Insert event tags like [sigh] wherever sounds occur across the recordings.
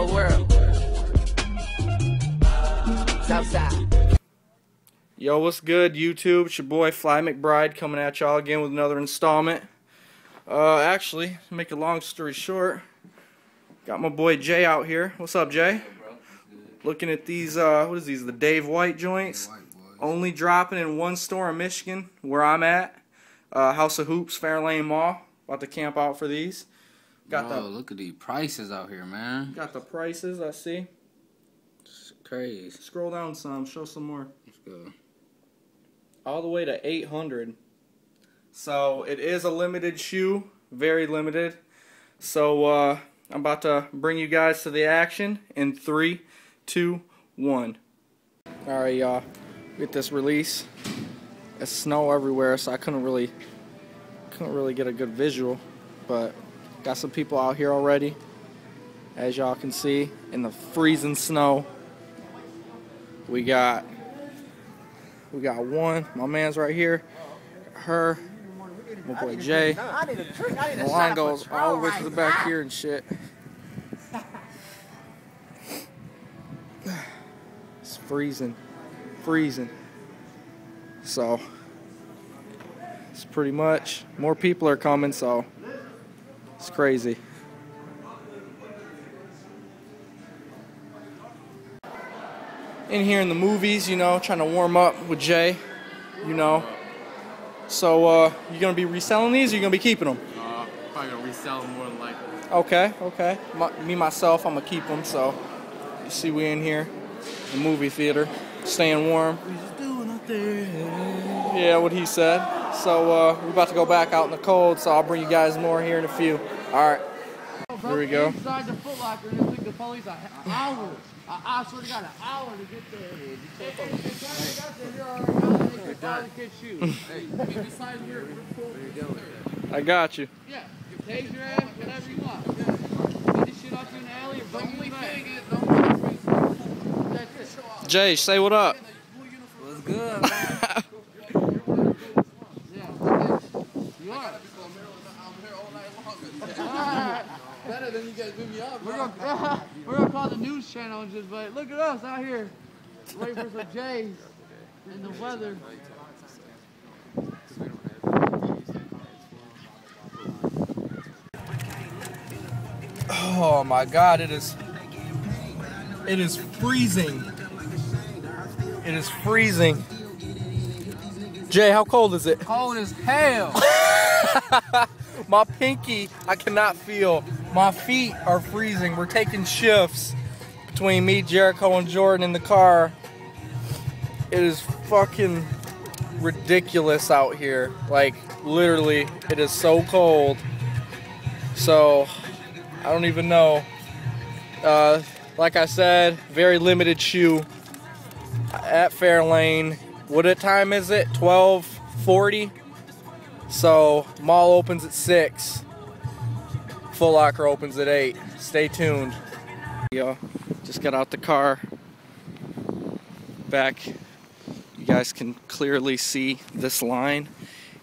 whole world. Southside. Yo, what's good, YouTube? It's your boy Fly McBride coming at y'all again with another installment. Uh, actually, to make a long story short, got my boy Jay out here. What's up, Jay? Looking at these, uh, what is these? The Dave White joints. Only dropping in one store in Michigan, where I'm at. Uh, House of Hoops, Fairlane Mall. About to camp out for these. Got the look at these prices out here, man. got the prices. I see. It's crazy. Scroll down some. Show some more. Let's go. all the way to 800. So it is a limited shoe, very limited. So uh, I'm about to bring you guys to the action in three, two, one. All right, y'all, get this release. It's snow everywhere, so I couldn't really, couldn't really get a good visual, but got some people out here already, as y'all can see, in the freezing snow. We got we got one. My man's right here. Her. My boy Jay. The line goes all the way to the back here and shit. It's freezing. Freezing. So, it's pretty much. More people are coming, so it's crazy. in here in the movies, you know, trying to warm up with Jay, you know. So, uh, you gonna be reselling these or you gonna be keeping them? Uh, probably gonna resell them more than likely. Okay, okay. My, me, myself, I'm gonna keep them, so you see we in here, the movie theater, staying warm. Yeah, what he said. So, uh, we're about to go back out in the cold, so I'll bring you guys more here in a few. Alright, here we go. Inside the Foot Locker, and it took the police an hour. I, I swear to God, an hour to get there. All right. I mean, besides your, your full, I got you. yeah, tase your ass, whatever you want. Yeah. Get this shit off you in the alley or bring you back. That's it. Jay, say what up. What's good, man? Yeah. You are. Better than you guys move me up. We're gonna, [laughs] we're gonna call the news channel and just like, look at us out here, waiting for some Jays and the weather. Oh my god, it is. It is freezing. It is freezing. Jay, how cold is it? Cold as hell. [laughs] My pinky, I cannot feel. My feet are freezing. We're taking shifts between me, Jericho, and Jordan in the car. It is fucking ridiculous out here. Like, literally, it is so cold. So, I don't even know. Uh, like I said, very limited shoe at Fairlane. What time is it? 1240. So mall opens at six. Foot Locker opens at eight. Stay tuned. Yo, just got out the car. Back. You guys can clearly see this line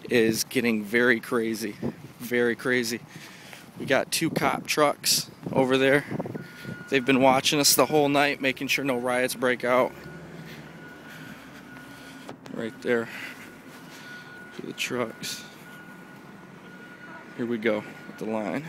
is getting very crazy. Very crazy. We got two cop trucks over there. They've been watching us the whole night, making sure no riots break out. Right there. To the trucks. Here we go with the line.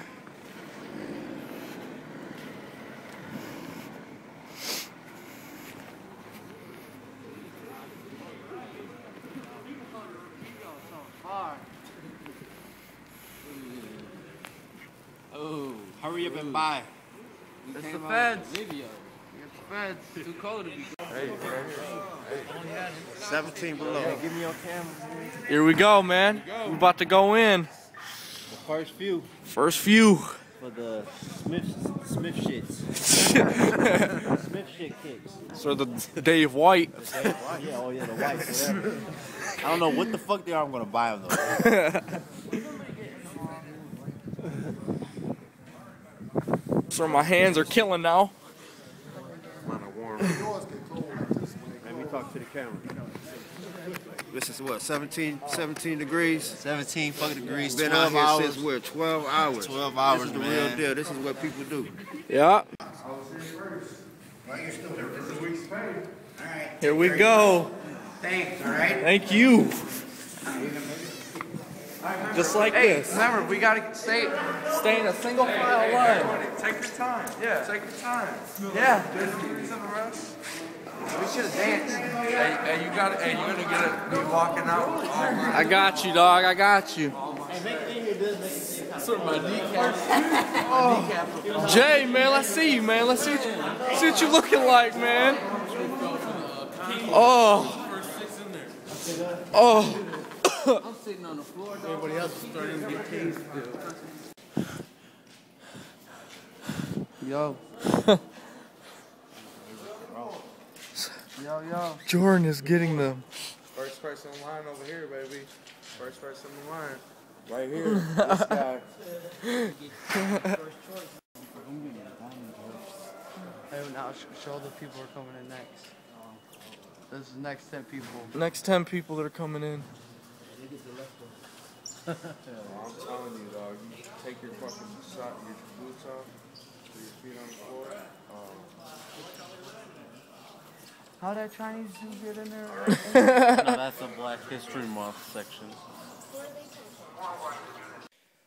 Oh, Hurry up and buy. it's the feds. It's the feds. Too cold to be. 17 below. Give me your camera. Here we go, man. We're about to go in. First few First few. for the Smith Smith shits. [laughs] Smith shit kicks. So the Dave White. Yeah, oh yeah, the whites. whatever. I don't know what the fuck they are. I'm gonna buy them though. [laughs] So my hands are killing now. Let me talk to the camera. This is what 17, 17 degrees. 17 fucking degrees, Been 12 out here hours. since what 12 hours. 12 hours, This is the man. real deal. This is what people do. Yeah. Well, you're still there. This is a week's pay. All right. Here we go. Thanks, all right? Thank you. Just like Hey, this. remember, we gotta stay. Stay in a single file line. Take your time. Yeah. Take your time. Yeah. We should have danced. Hey, hey, you got Hey, you gonna get it? Be walking out. I got you, dog. I got you. sort of my kneecap. [laughs] Jay, man, let's see you, man. Let's see what you, see what you looking like, man. Oh. Oh. I'm sitting on the floor. dog. Everybody else is starting to get tased still. Yo. yo, yo. Jordan is getting them. First person in line over here, baby. First person in line. Right here. This [laughs] guy. [laughs] Hey, now show the people who are coming in next. This is next 10 people. Next 10 people that are coming in. I'm telling you, dog. You take your fucking sock, your boots off, put your feet on the floor. Um, How that Chinese dude get in there? [laughs] no, that's a Black History Month section.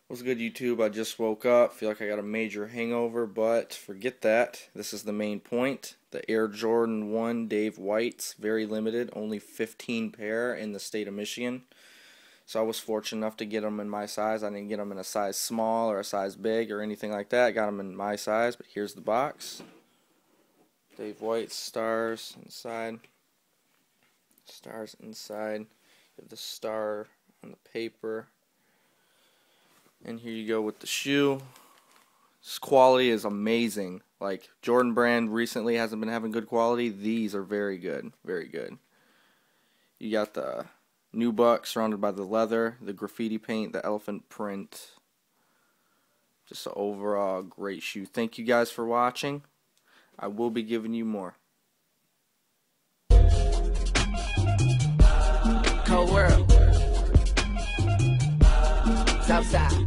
What's good, YouTube? I just woke up. Feel like I got a major hangover, but forget that. This is the main point. The Air Jordan 1 Dave White's very limited, only 15 pair in the state of Michigan. So I was fortunate enough to get them in my size. I didn't get them in a size small or a size big or anything like that. I got them in my size, but here's the box. Dave White stars inside. Stars inside. You have the star on the paper. And here you go with the shoe. This quality is amazing. Like Jordan Brand recently hasn't been having good quality. These are very good, very good. You got the nubuck surrounded by the leather, the graffiti paint, the elephant print. Just an overall great shoe. Thank you guys for watching. I will be giving you more. Cold world. Southside.